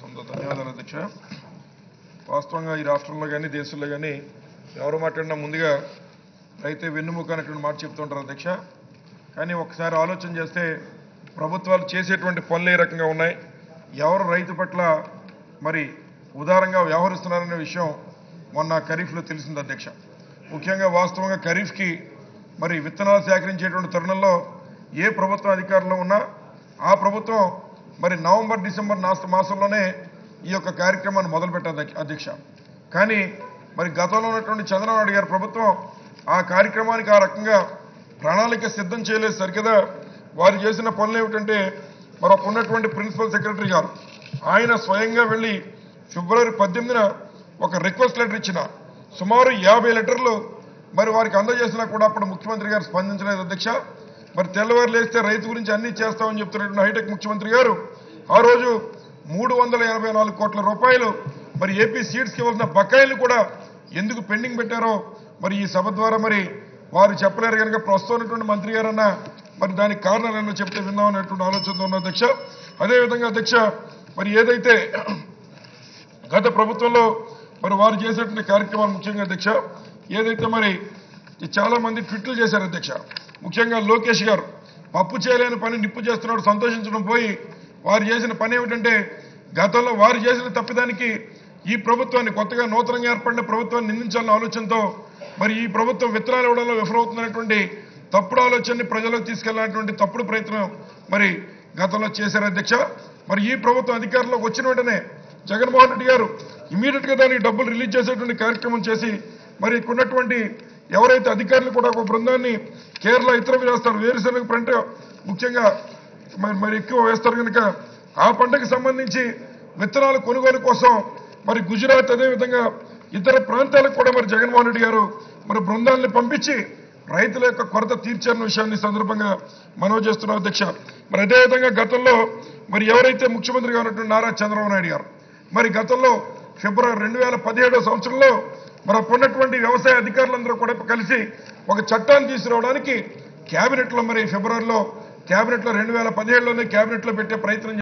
సొంత ధన్యవాదాలు అధ్యక్ష వాస్తవంగా ఈ రాష్ట్రంలో కానీ దేశంలో కానీ ఎవరు మాట్లాడినా ముందుగా రైతే వెన్నుముక అనేటువంటి మాట చెప్తుంటారు అధ్యక్ష. కానీ ఒకసారి ఆలోచన చేస్తే ప్రభుత్వాలు చేసేటువంటి పనులు ఏ రకంగా ఉన్నాయి? ఎవరు రైతు పట్ల మరి ఉదారంగా వ్యవహరిస్తున్నారనే విషయం మొన్న ఖరీఫ్లో తెలిసింది అధ్యక్ష. ముఖ్యంగా వాస్తవంగా ఖరీఫ్కి మరి విత్తనాలు సేకరించేటువంటి తరుణంలో ఏ ప్రభుత్వ అధికారంలో ఉన్నా ఆ ప్రభుత్వం మరి నవంబర్ డిసెంబర్ నాస్త మాసంలోనే ఈ యొక్క కార్యక్రమాన్ని మొదలుపెట్టారు అధ్యక్ష. కానీ మరి గతంలో ఉన్నటువంటి చంద్రబాబు నాయుడు గారి ప్రభుత్వం ఆ కార్యక్రమానికి ఆ రకంగా ప్రణాళిక సిద్ధం చేయలేదు సరికదా. వారు చేసిన పనులు ఏమిటంటే మరొక ఉన్నటువంటి ప్రిన్సిపల్ సెక్రటరీ గారు ఆయన స్వయంగా వెళ్ళి ఫిబ్రవరి పద్దెనిమిదిన ఒక రిక్వెస్ట్ లెటర్ ఇచ్చిన. సుమారు యాభై లెటర్లు మరి వారికి అందజేసినా కూడా అప్పుడు ముఖ్యమంత్రి గారు స్పందించలేదు అధ్యక్ష. మరి తెల్లవారు లేస్తే రైతు గురించి అన్ని చేస్తామని చెప్తున్నటువంటి హైటెక్ ముఖ్యమంత్రి గారు ఆ రోజు మూడు వందల ఎనభై నాలుగు కోట్ల రూపాయలు మరి ఏపీ సీడ్స్కి ఇవ్వాల్సిన బకాయిలు కూడా ఎందుకు పెండింగ్ పెట్టారో మరి ఈ సభ ద్వారా మరి వారు చెప్పలేరు కనుక ప్రస్తుతం ఉన్నటువంటి మంత్రి గారన్నా మరి దానికి కారణాలు ఏమో చెప్తే విందాం అనేటువంటి ఆలోచనతో ఉన్న అధ్యక్ష. అదేవిధంగా అధ్యక్ష మరి ఏదైతే గత ప్రభుత్వంలో మరి వారు చేసేటువంటి కార్యక్రమాలు ముఖ్యంగా అధ్యక్ష ఏదైతే మరి చాలా మంది ట్విట్లు చేశారు అధ్యక్ష ముఖ్యంగా లోకేష్ గారు పప్పు చేయలేని పని నిప్పు చేస్తున్నాడు సంతోషించడం పోయి వారు చేసిన పని ఏమిటంటే గతంలో వారు చేసిన తప్పిదానికి ఈ ప్రభుత్వాన్ని కొత్తగా నూతనంగా ఏర్పడిన ప్రభుత్వాన్ని నిందించాలన్న ఆలోచనతో మరి ఈ ప్రభుత్వం విత్తనాలు ఇవ్వడంలో విఫలమవుతున్నటువంటి తప్పుడు ఆలోచనని ప్రజలకు తీసుకెళ్ళాలన్నటువంటి తప్పుడు ప్రయత్నం మరి గతంలో చేశారు అధ్యక్ష. మరి ఈ ప్రభుత్వం అధికారంలోకి వచ్చిన వెంటనే జగన్మోహన్ రెడ్డి గారు ఇమీడియట్గా దానికి డబ్బులు రిలీజ్ చేసేటువంటి కార్యక్రమం చేసి మరి ఇక్కడ ఉన్నటువంటి ఎవరైతే అధికారులు కూడా ఒక బృందాన్ని కేరళ ఇతర వేస్తారు వేరుశనగ పంట ముఖ్యంగా మరి మరి ఎక్కువ వేస్తారు కనుక ఆ పంటకు సంబంధించి విత్తనాల కొనుగోలు కోసం మరి గుజరాత్ అదేవిధంగా ఇతర ప్రాంతాలకు కూడా మరి జగన్మోహన్ రెడ్డి గారు మరి బృందాలను పంపించి రైతుల యొక్క కొరత తీర్చారన్న విషయాన్ని సందర్భంగా మనవి చేస్తున్న అధ్యక్ష. మరి అదేవిధంగా గతంలో మరి ఎవరైతే ముఖ్యమంత్రిగా ఉన్నటువంటి నారా చంద్రబాబు నాయుడు గారు మరి గతంలో ఫిబ్రవరి రెండు వేల సంవత్సరంలో మరి ఉన్నటువంటి వ్యవసాయ అధికారులందరూ కూడా కలిసి ఒక చట్టాన్ని తీసుకురావడానికి కేబినెట్లో మరి ఫిబ్రవరిలో కేబినెట్లో రెండు వేల పదిహేడులోనే కేబినెట్లో పెట్టే ప్రయత్నం